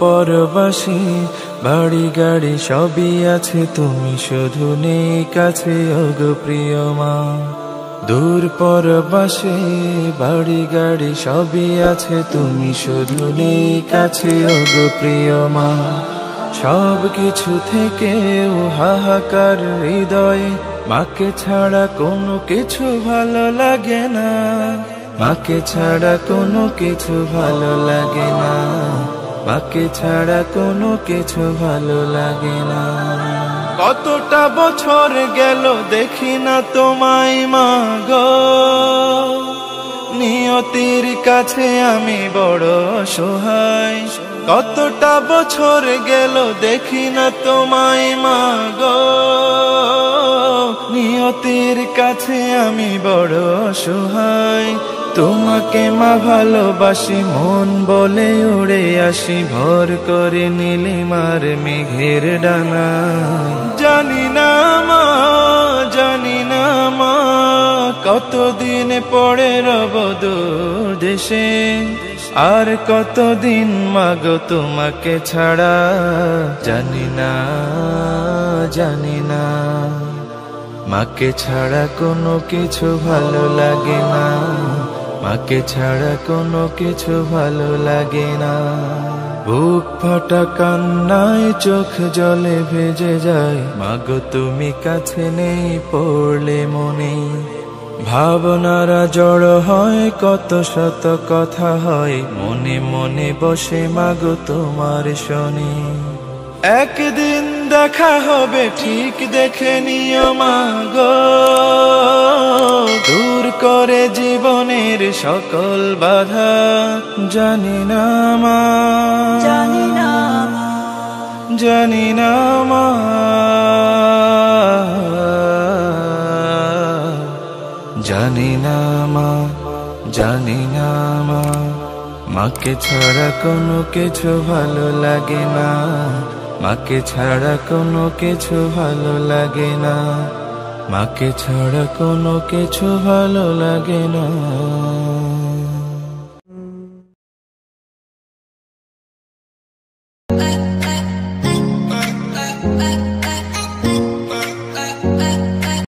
পরবাসী, বাড়ি গাড়ি সবই আছে, তুমি শুধু নেই কাছে অগ প্রিয় মা। দূর পরবাসে, বাড়ি গাড়ি সবই আছে, তুমি শুধু নেই কাছে অগ প্রিয় মা। সব কিছু থেকে হাহাকার হৃদয়ে, মাকে ছাড়া কোনো কিছু ভালো লাগে না। মাকে ছাড়া কোনো কিছু ভালো লাগে না। মাকে ছাড়া কোনো কিছু ভালো লাগে না। কতটা বছর গেল দেখি না তোমায় মা গো। নিয়তির কাছে আমি বড় সহায় কতটা বছর গেল দেখি না তোমায় মা গো। নিয়তির কাছে আমি বড় সহায় তোমাকে মা ভালোবাসি, মন বলে উড়ে আসি, ভর করে নীলিমার মেঘের ডানা। জানি না মা, জানি না মা, কতদিন পড়ে রব দেশে। আর কতদিন মাগো তোমাকে ছাড়া। জানি না জানি না, মাকে ছাড়া কোনো কিছু ভালো লাগে না। মাকে ছাড়া কোনো কিছু ভালো লাগে না। বুক ফাটা কান্নায় চোখ জলে ভেজে যায়। মাগো, তুমি কাছে নেই, পড়লে মনে। ভাবনারা জড় হয়, কত শত কথা হয়। মনে মনে বসে মাগো তোমার শনি। একদিন দেখা হবে, ঠিক দেখে নিও মাগো। করে জীবনের সকল বাধা জানি না মা। জানি না জানি না মা। জানি না মা জানি না মা। মাকে ছাড়া কোনো কিছু ভালো লাগে না। মাকে ছাড়া কোনো কিছু ভালো লাগে না। মাকে ছাড়া কোনো কিছু ভালো লাগে না।